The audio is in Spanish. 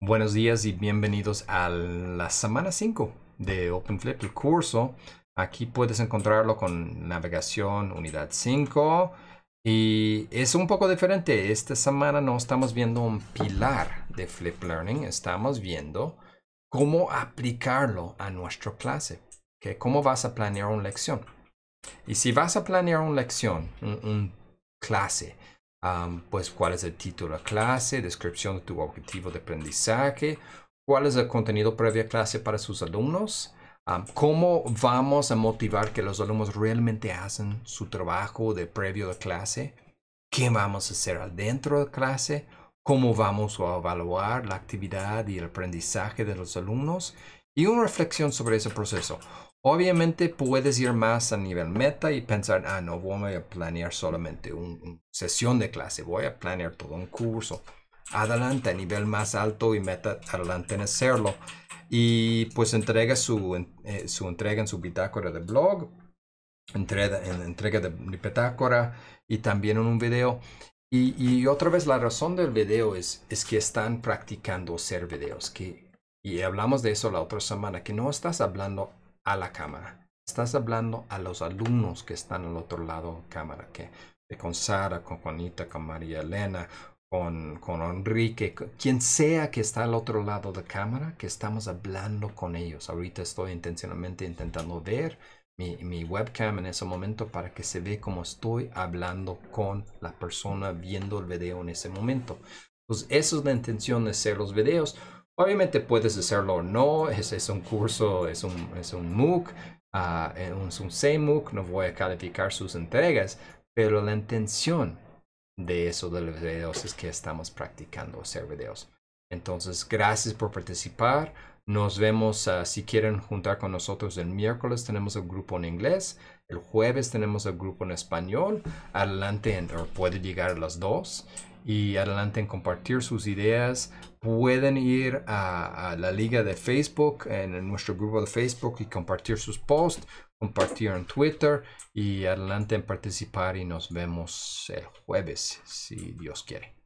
Buenos días y bienvenidos a la semana 5 de OpenFlip, el curso. Aquí puedes encontrarlo con navegación unidad 5 y es un poco diferente. Esta semana no estamos viendo un pilar de Flip Learning, estamos viendo cómo aplicarlo a nuestra clase. ¿Cómo vas a planear una lección? Y si vas a planear una lección, un, clase, pues cuál es el título de la clase, descripción de tu objetivo de aprendizaje, cuál es el contenido previo a clase para sus alumnos, cómo vamos a motivar que los alumnos realmente hacen su trabajo de previo de clase, qué vamos a hacer adentro de clase, cómo vamos a evaluar la actividad y el aprendizaje de los alumnos y una reflexión sobre ese proceso. Obviamente puedes ir más a nivel meta y pensar, ah, no voy a planear solamente una sesión de clase, voy a planear todo un curso. Adelante, a nivel más alto y meta, adelante en hacerlo. Y pues entrega su, eh, su entrega en su bitácora de blog, entrega, en entrega de bitácora y también en un video. Y, y, otra vez la razón del video es, es que están practicando hacer videos. Que, y hablamos de eso la otra semana, que no estás hablando a la cámara. Estás hablando a los alumnos que están al otro lado de la cámara, que con Sara, con Juanita, con María Elena, con, con Enrique, quien sea que está al otro lado de la cámara, que estamos hablando con ellos. Ahorita estoy intencionalmente intentando ver mi, mi, webcam en ese momento para que se ve como estoy hablando con la persona viendo el video en ese momento. Pues eso es la intención de hacer los videos. Obviamente puedes hacerlo o no, es, es un curso, es un, es un MOOC, uh, es un CMOOC, no voy a calificar sus entregas, pero la intención de eso de los videos es que estamos practicando hacer videos. Entonces, gracias por participar. Nos vemos uh, si quieren juntar con nosotros el miércoles. Tenemos el grupo en inglés. El jueves tenemos el grupo en español. Adelante, en, puede llegar a las dos y adelante en compartir sus ideas. Pueden ir a, la liga de Facebook, en nuestro grupo de Facebook y compartir sus posts, compartir en Twitter y adelante en participar y nos vemos el jueves si Dios quiere.